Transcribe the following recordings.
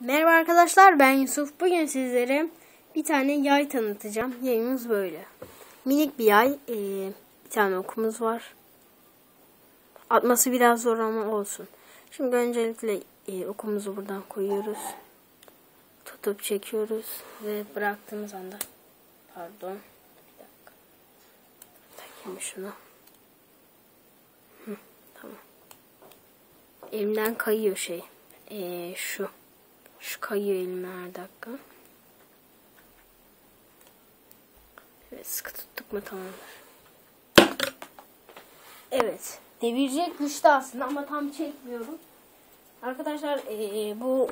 Merhaba arkadaşlar ben Yusuf. Bugün sizlere bir tane yay tanıtacağım. Yayımız böyle. Minik bir yay. Ee, bir tane okumuz var. Atması biraz zor ama olsun. Şimdi öncelikle e, okumuzu buradan koyuyoruz. Tutup çekiyoruz ve bıraktığımız anda pardon bir dakika takayım şunu. Hı, tamam. Elimden kayıyor şey. Ee, şu. Şu kayıyor elime her dakika. Evet sıkı tuttuk mu tamamdır. Evet. Devirecek güçte aslında ama tam çekmiyorum. Arkadaşlar ee, bu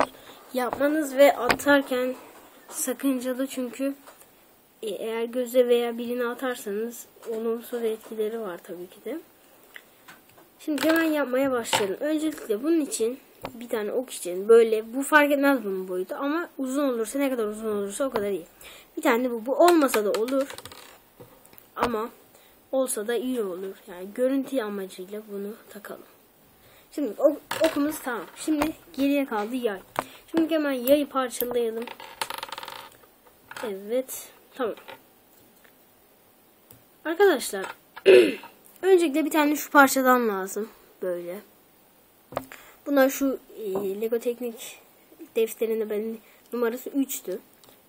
yapmanız ve atarken sakıncalı çünkü e, eğer göze veya birine atarsanız olumsuz etkileri var tabii ki de. Şimdi hemen yapmaya başlayalım. Öncelikle bunun için bir tane ok için böyle bu fark etmez bunun boyutu ama uzun olursa ne kadar uzun olursa o kadar iyi. Bir tane de bu. Bu olmasa da olur. Ama olsa da iyi olur. Yani görüntü amacıyla bunu takalım. Şimdi ok, okumuz tamam. Şimdi geriye kaldı yay. Şimdi hemen yayı parçalayalım. Evet. Tamam. Arkadaşlar öncelikle bir tane şu parçadan lazım. Böyle. Bunlar şu e, Lego Teknik defterinde ben numarası 3'tü.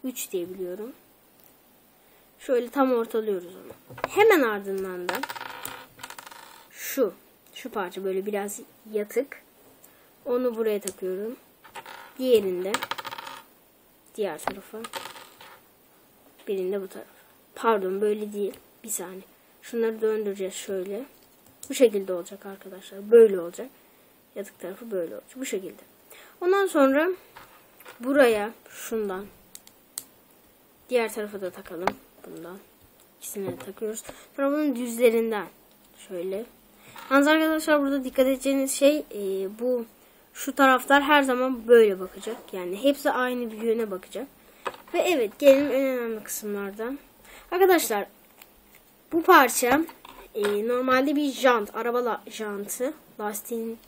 3 diye biliyorum. Şöyle tam ortalıyoruz onu. Hemen ardından da şu şu parça böyle biraz yatık. Onu buraya takıyorum. Diğerinde diğer tarafa. Birinde bu tarafa. Pardon böyle değil. Bir saniye. Şunları döndüreceğiz şöyle. Bu şekilde olacak arkadaşlar. Böyle olacak. Yatık tarafı böyle olacak. Bu şekilde. Ondan sonra buraya şundan diğer tarafa da takalım. Bundan. İkisini de takıyoruz. Sonra bunun düzlerinden şöyle. Yalnız arkadaşlar burada dikkat edeceğiniz şey e, bu şu taraflar her zaman böyle bakacak. Yani hepsi aynı bir yöne bakacak. Ve evet gelin en önemli kısımlardan. Arkadaşlar bu parça e, normalde bir jant, araba jantı, lastiğin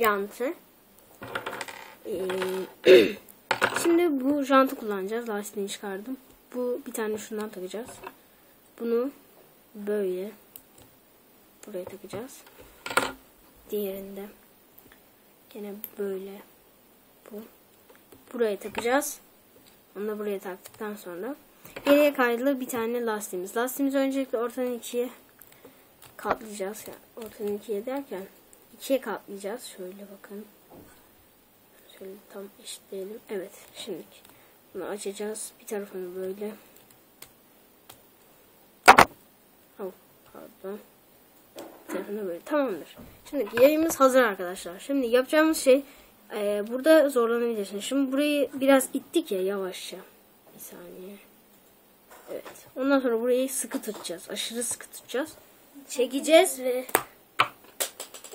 jantı. Ee, şimdi bu jantı kullanacağız. Lastiğini çıkardım. Bu bir tane şundan takacağız. Bunu böyle buraya takacağız. Diğerinde gene böyle bu buraya takacağız. Onu da buraya taktıktan sonra geriye kaydılı bir tane lastiğimiz. Lastiğimizi öncelikle ortadan ikiye katlayacağız. Yani ortadan ikiye derken ikiye katlayacağız. Şöyle bakın. Şöyle tam eşitleyelim. Evet. Şimdi bunu açacağız. Bir tarafını böyle. Oh, pardon. Bir tarafını böyle. Tamamdır. Şimdi yayımız hazır arkadaşlar. Şimdi yapacağımız şey e, burada zorlanabilirsiniz. Şimdi burayı biraz ittik ya yavaşça. Bir saniye. Evet. Ondan sonra burayı sıkı tutacağız. Aşırı sıkı tutacağız. Çekeceğiz ve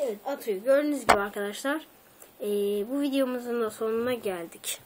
Evet atıyor. Gördüğünüz gibi arkadaşlar. Ee, bu videomuzun da sonuna geldik.